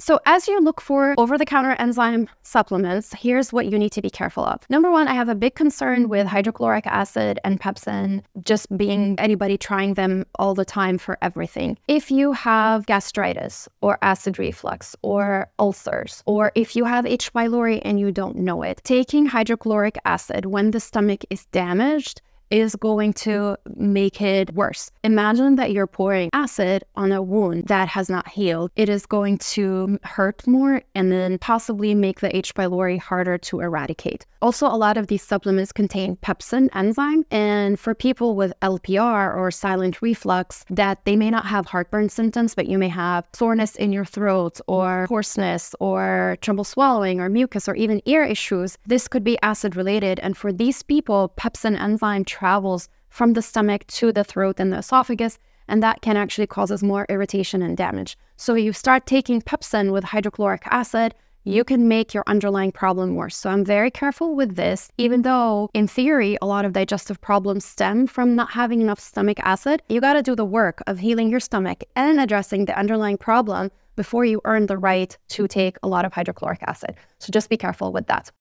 So, as you look for over the counter enzyme supplements, here's what you need to be careful of. Number one, I have a big concern with hydrochloric acid and pepsin just being anybody trying them all the time for everything. If you have gastritis or acid reflux or ulcers, or if you have H. pylori and you don't know it, taking hydrochloric acid when the stomach is damaged is going to mm-hmm. make it worse. Imagine that you're pouring acid on a wound that has not healed. It is going to hurt more and then possibly make the H. pylori harder to eradicate. Also, a lot of these supplements contain pepsin enzyme, and for people with LPR or silent reflux, that they may not have heartburn symptoms, but you may have soreness in your throat mm-hmm. or hoarseness or trouble swallowing or mucus or even ear issues. This could be acid related, and for these people, pepsin enzyme travels from the stomach to the throat and the esophagus, and that can actually cause us more irritation and damage. So you start taking pepsin with hydrochloric acid, you can make your underlying problem worse. So I'm very careful with this, even though in theory, a lot of digestive problems stem from not having enough stomach acid. You got to do the work of healing your stomach and addressing the underlying problem before you earn the right to take a lot of hydrochloric acid. So just be careful with that.